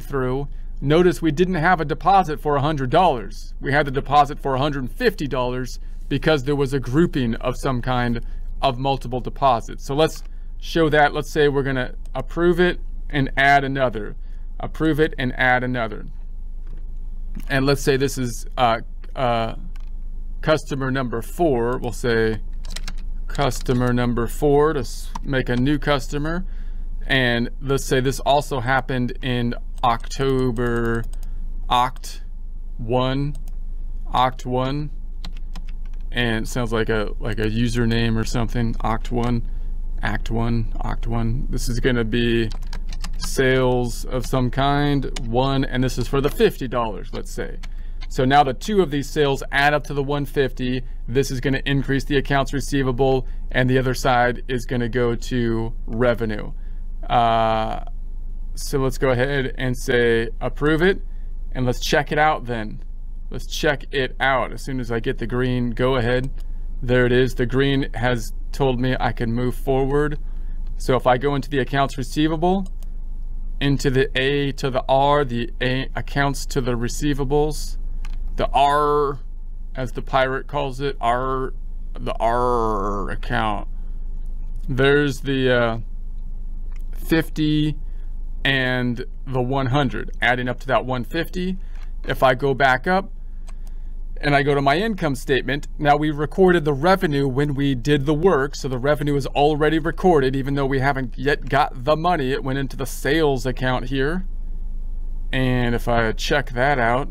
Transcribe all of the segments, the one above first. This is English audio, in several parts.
through, notice we didn't have a deposit for $100. We had the deposit for $150 because there was a grouping of some kind of multiple deposits. So let's show that. Let's say we're going to approve it and add another. Approve it and add another. And let's say this is uh, uh, customer number four. We'll say customer number four to make a new customer. And let's say this also happened in October, Oct 1, Oct 1. And sounds like a like a username or something, Oct 1, Act 1, Oct 1. This is going to be sales of some kind, one, and this is for the $50, let's say. So now the two of these sales add up to the 150. This is going to increase the accounts receivable, and the other side is going to go to revenue. Uh, so let's go ahead and say approve it, and let's check it out then. Let's check it out. As soon as I get the green, go ahead. There it is. The green has told me I can move forward. So if I go into the accounts receivable, into the A to the R, the A accounts to the receivables, the R, as the pirate calls it, R, the R account. There's the uh, 50 and the 100, adding up to that 150. If I go back up and I go to my income statement, now we recorded the revenue when we did the work. So the revenue is already recorded, even though we haven't yet got the money. It went into the sales account here. And if I check that out,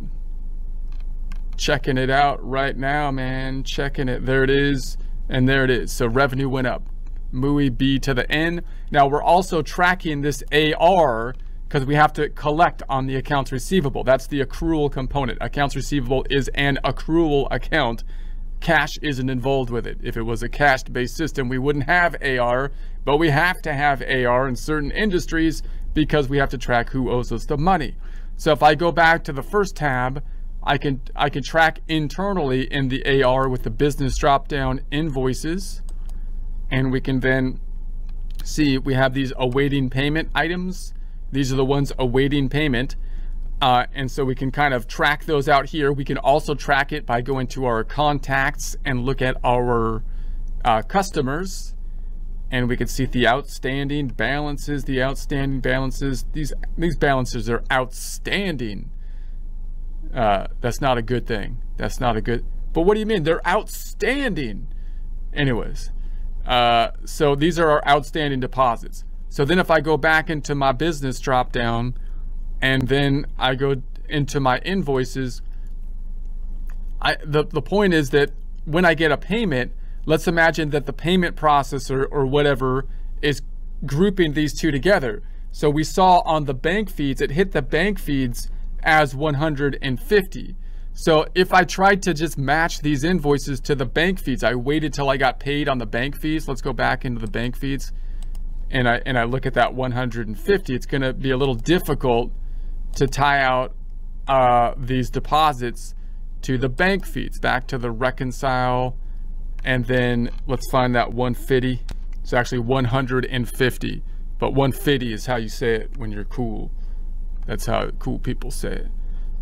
checking it out right now, man. Checking it. There it is. And there it is. So revenue went up. MUI B to the N. Now we're also tracking this AR because we have to collect on the accounts receivable. That's the accrual component. Accounts receivable is an accrual account. Cash isn't involved with it. If it was a cash-based system, we wouldn't have AR, but we have to have AR in certain industries because we have to track who owes us the money. So if I go back to the first tab, I can I can track internally in the AR with the business drop down invoices and we can then see we have these awaiting payment items. These are the ones awaiting payment. Uh, and so we can kind of track those out here. We can also track it by going to our contacts and look at our uh, customers. And we can see the outstanding balances, the outstanding balances. These, these balances are outstanding. Uh, that's not a good thing. That's not a good. But what do you mean? They're outstanding. Anyways, uh, so these are our outstanding deposits. So then if I go back into my business drop down and then I go into my invoices, I, the, the point is that when I get a payment, let's imagine that the payment processor or whatever is grouping these two together. So we saw on the bank feeds, it hit the bank feeds as 150. So if I tried to just match these invoices to the bank feeds, I waited till I got paid on the bank feeds. Let's go back into the bank feeds and I, and I look at that 150, it's gonna be a little difficult to tie out uh, these deposits to the bank feeds, back to the reconcile, and then let's find that 150. It's actually 150, but 150 is how you say it when you're cool. That's how cool people say it.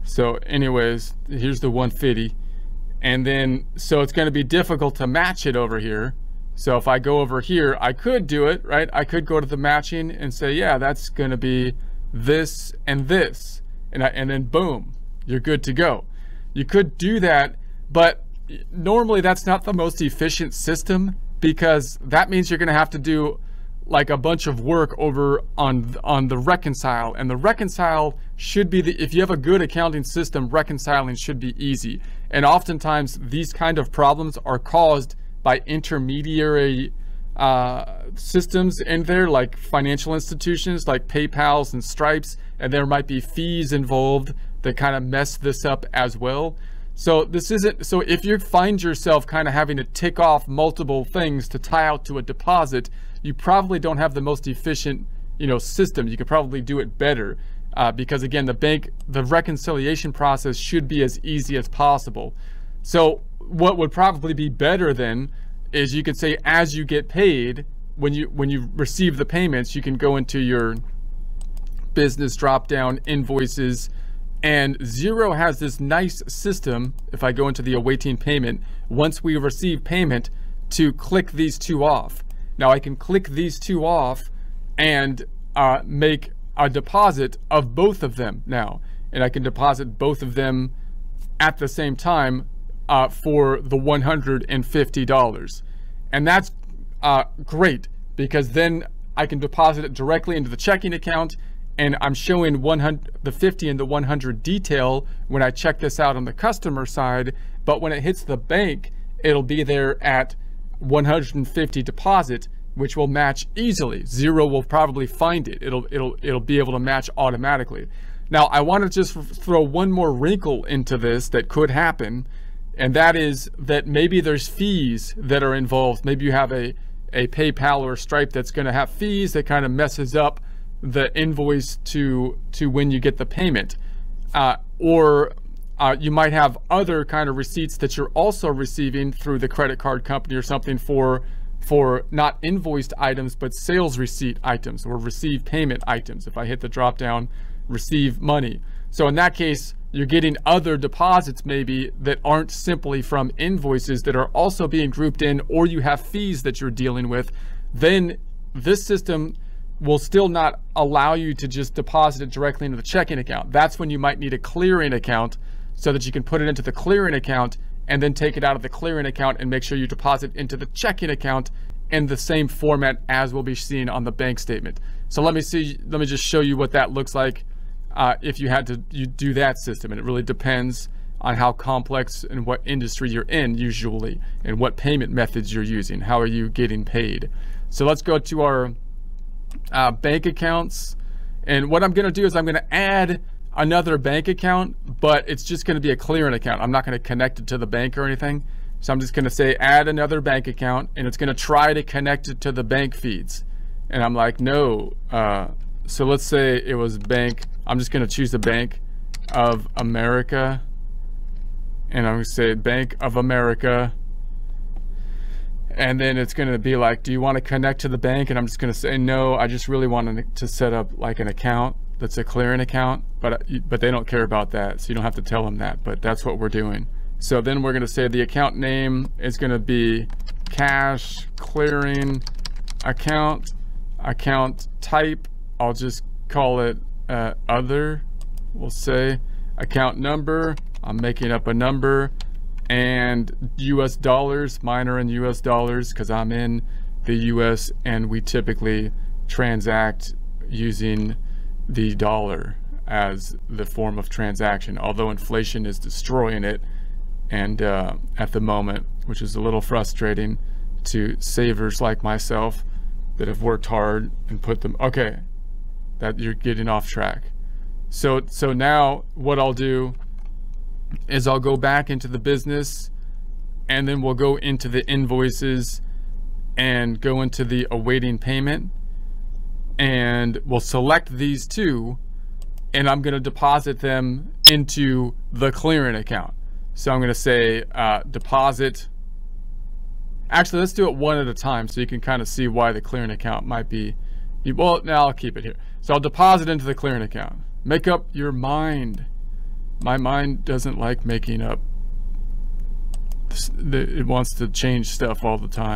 So anyways, here's the 150. And then, so it's going to be difficult to match it over here. So if I go over here, I could do it, right? I could go to the matching and say, yeah, that's going to be this and this. And, I, and then boom, you're good to go. You could do that, but normally that's not the most efficient system because that means you're going to have to do like a bunch of work over on on the reconcile. And the reconcile should be the if you have a good accounting system reconciling should be easy. And oftentimes these kind of problems are caused by intermediary uh, systems in there like financial institutions like PayPal's and Stripes and there might be fees involved that kind of mess this up as well. So this isn't so if you find yourself kind of having to tick off multiple things to tie out to a deposit you probably don't have the most efficient, you know, system. You could probably do it better uh, because again, the bank, the reconciliation process should be as easy as possible. So what would probably be better then is you could say as you get paid, when you when you receive the payments, you can go into your business drop down, invoices, and Xero has this nice system, if I go into the awaiting payment, once we receive payment, to click these two off. Now I can click these two off and uh, make a deposit of both of them now. And I can deposit both of them at the same time uh, for the $150. And that's uh, great because then I can deposit it directly into the checking account and I'm showing 100, the 50 and the 100 detail when I check this out on the customer side, but when it hits the bank, it'll be there at 150 deposit, which will match easily. Xero will probably find it. It'll it'll it'll be able to match automatically. Now, I want to just throw one more wrinkle into this that could happen, and that is that maybe there's fees that are involved. Maybe you have a a PayPal or Stripe that's going to have fees that kind of messes up the invoice to to when you get the payment, uh, or uh, you might have other kind of receipts that you're also receiving through the credit card company or something for for not invoiced items but sales receipt items or receive payment items. If I hit the drop down, receive money. So in that case, you're getting other deposits maybe that aren't simply from invoices that are also being grouped in, or you have fees that you're dealing with. Then this system will still not allow you to just deposit it directly into the checking account. That's when you might need a clearing account so that you can put it into the clearing account and then take it out of the clearing account and make sure you deposit into the checking account in the same format as will be seen on the bank statement. So let me see, let me just show you what that looks like uh, if you had to you do that system. And it really depends on how complex and what industry you're in usually and what payment methods you're using. How are you getting paid? So let's go to our uh, bank accounts. And what I'm going to do is I'm going to add another bank account, but it's just going to be a clearing account. I'm not going to connect it to the bank or anything. So I'm just going to say add another bank account and it's going to try to connect it to the bank feeds. And I'm like, no. Uh, so let's say it was bank. I'm just going to choose the Bank of America. And I'm going to say Bank of America and then it's going to be like do you want to connect to the bank and i'm just going to say no i just really want to set up like an account that's a clearing account but but they don't care about that so you don't have to tell them that but that's what we're doing so then we're going to say the account name is going to be cash clearing account account type i'll just call it uh, other we'll say account number i'm making up a number and US dollars. Mine are in US dollars because I'm in the US and we typically transact using the dollar as the form of transaction, although inflation is destroying it. And uh, at the moment, which is a little frustrating to savers like myself that have worked hard and put them, okay, that you're getting off track. So, so now what I'll do is I'll go back into the business and then we'll go into the invoices and go into the awaiting payment and we'll select these two and I'm going to deposit them into the clearing account. So I'm going to say uh, deposit. Actually, let's do it one at a time so you can kind of see why the clearing account might be. Well, now I'll keep it here. So I'll deposit into the clearing account. Make up your mind my mind doesn't like making up it wants to change stuff all the time